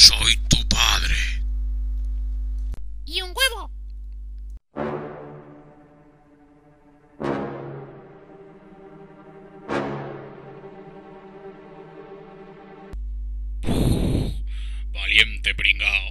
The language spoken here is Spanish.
Soy tu padre. Y un huevo. Valiente pringao.